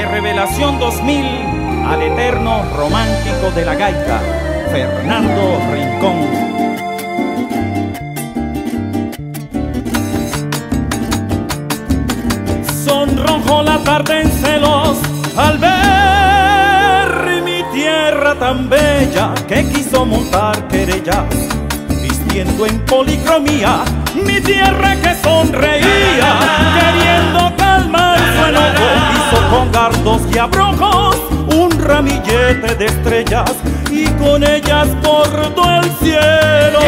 de Revelación 2000 al eterno romántico de la gaita, Fernando Rincón. Sonrojo la tarde en celos al ver mi tierra tan bella que quiso montar querellas, vistiendo en policromía mi tierra que sonreía, queriendo calmar su enojo, con gardos y abrojos un ramillete de estrellas y con ellas bordó el cielo.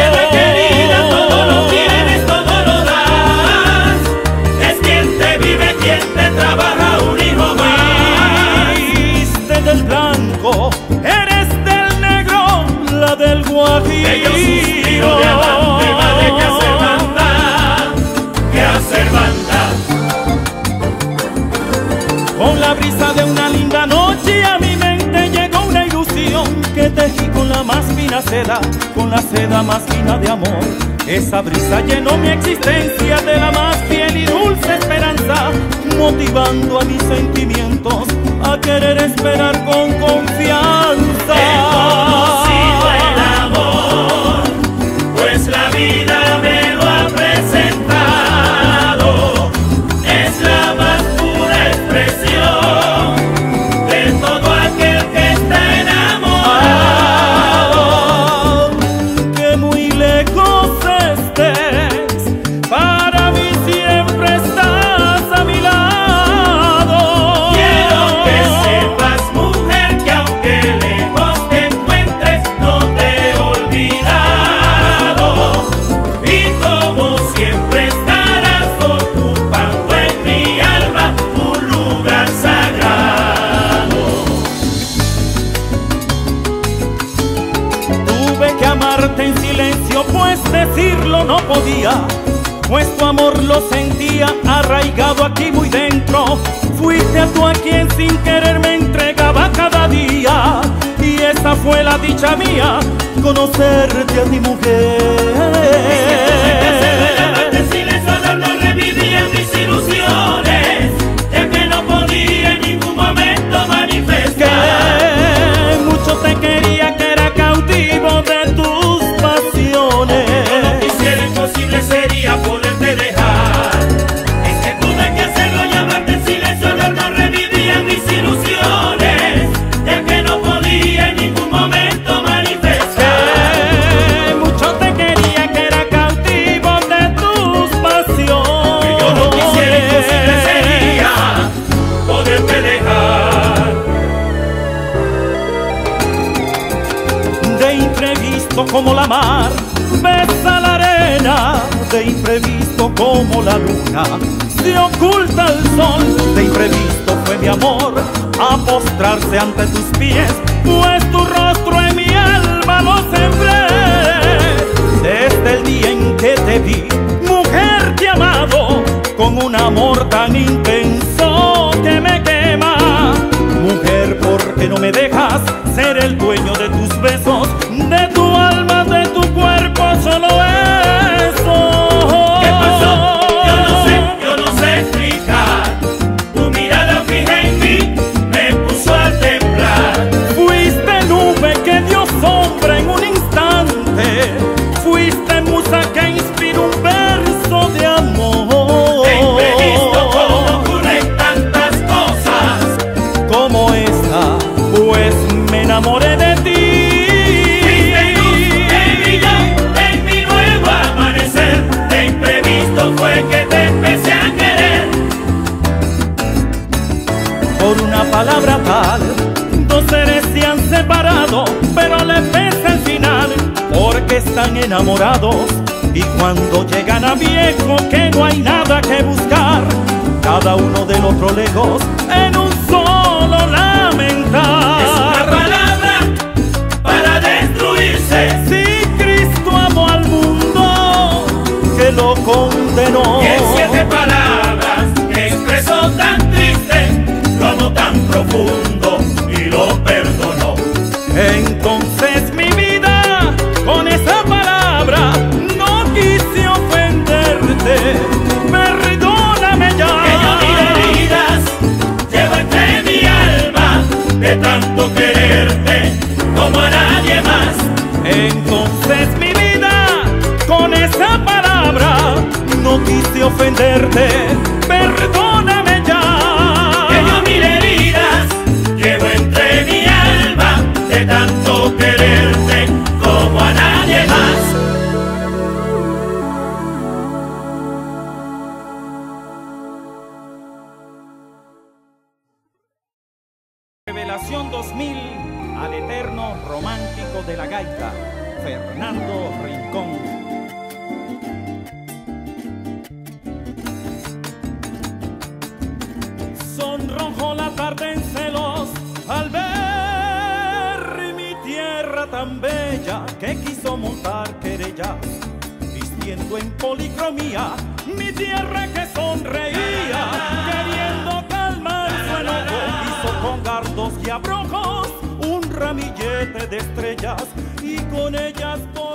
Seda, con la seda más fina de amor. Esa brisa llenó mi existencia de la más fiel y dulce esperanza, motivando a mis sentimientos a querer esperar con confianza. Amarte en silencio, pues decirlo no podía. Pues tu amor lo sentía arraigado aquí muy dentro. Fuiste tú a quien sin querer me entregaba cada día. Y esa fue la dicha mía, conocerte a ti mujer. Imprevisto como la mar, besa la arena. De imprevisto como la luna, se oculta el sol. De imprevisto fue mi amor a postrarse ante tus pies, pues tu rostro en mi alma lo sembré. Desde el día en que te vi, mujer te amado, con un amor tan intenso que me quema. Mujer, ¿por qué no me dejas ser el sombra en un instante. Fuiste musa que inspiró un verso de amor. De imprevisto como ocurren tantas cosas. como esta, pues me enamoré de Fuiste luz que ti. brilló en mi nuevo amanecer. De imprevisto fue que te empecé a querer. Por una palabra están enamorados. Y cuando llegan a viejo que no hay nada que buscar, cada uno del otro lejos en un solo Es una lamentar. palabra para destruirse. Quererte, perdóname ya. Que yo mil heridas llevo entre mi alma de tanto quererte como a nadie más. Revelación 2000 al eterno romántico de la gaita, Fernando Rincón. Sonrojo la tarde en celos al ver mi tierra tan bella que quiso montar querellas, vistiendo en policromía mi tierra que sonreía, queriendo calmar su enojo, hizo con gardos y abrojos un ramillete de estrellas y con ellas el